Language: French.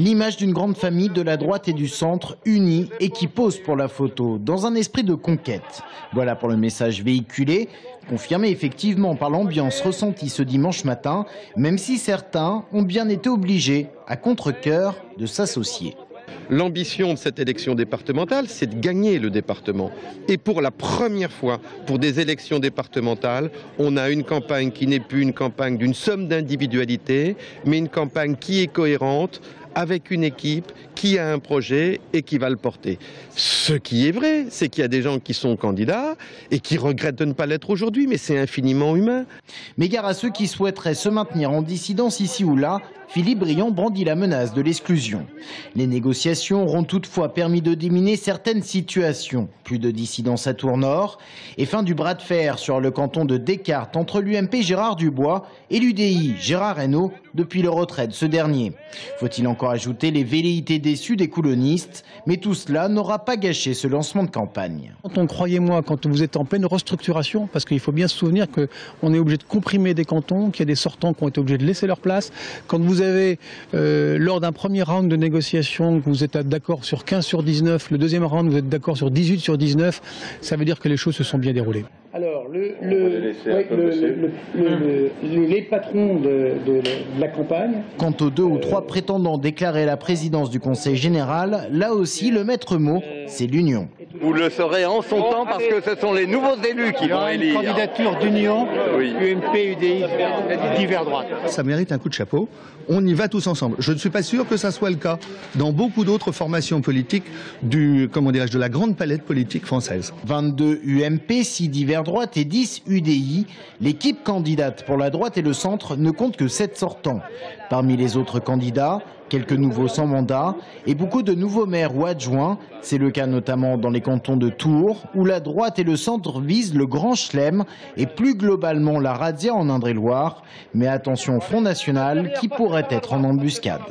L'image d'une grande famille de la droite et du centre unie et qui pose pour la photo, dans un esprit de conquête. Voilà pour le message véhiculé, confirmé effectivement par l'ambiance ressentie ce dimanche matin, même si certains ont bien été obligés, à contre-coeur, de s'associer. L'ambition de cette élection départementale, c'est de gagner le département. Et pour la première fois, pour des élections départementales, on a une campagne qui n'est plus une campagne d'une somme d'individualités, mais une campagne qui est cohérente, avec une équipe qui a un projet et qui va le porter. Ce qui est vrai, c'est qu'il y a des gens qui sont candidats et qui regrettent de ne pas l'être aujourd'hui, mais c'est infiniment humain. Mais gare à ceux qui souhaiteraient se maintenir en dissidence ici ou là, Philippe Briand brandit la menace de l'exclusion. Les négociations auront toutefois permis de diminuer certaines situations. Plus de dissidence à Tournord et fin du bras de fer sur le canton de Descartes entre l'UMP Gérard Dubois et l'UDI Gérard Reynaud depuis le retrait de ce dernier. Faut-il encore ajouter les velléités déçues des colonistes Mais tout cela n'aura pas gâché ce lancement de campagne. Quand on croyez-moi, quand vous êtes en pleine restructuration, parce qu'il faut bien se souvenir qu'on est obligé de comprimer des cantons, qu'il y a des sortants qui ont été obligés de laisser leur place, quand vous avez, euh, lors d'un premier round de négociation, vous êtes d'accord sur 15 sur 19, le deuxième round, vous êtes d'accord sur 18 sur 19, ça veut dire que les choses se sont bien déroulées. Alors, le, les patrons de, la campagne. Quant aux deux ou trois prétendants déclarés à la présidence du Conseil général, là aussi, le maître mot, c'est l'union. Vous le saurez en son temps parce que ce sont les nouveaux élus qui vont élire. Une candidature d'union, UMP, UDI, divers droite. Ça mérite un coup de chapeau. On y va tous ensemble. Je ne suis pas sûr que ça soit le cas dans beaucoup d'autres formations politiques du, comment dirais-je, de la grande palette politique française. 22 UMP, 6 divers droite et 10 UDI. L'équipe candidate pour la droite et le centre ne compte que 7 sortants. Parmi les autres candidats, quelques nouveaux sans mandat et beaucoup de nouveaux maires ou adjoints. C'est le cas notamment dans les cantons de Tours, où la droite et le centre visent le Grand Chelem et plus globalement la Radia en Indre-et-Loire. Mais attention au Front National qui pourrait être en embuscade.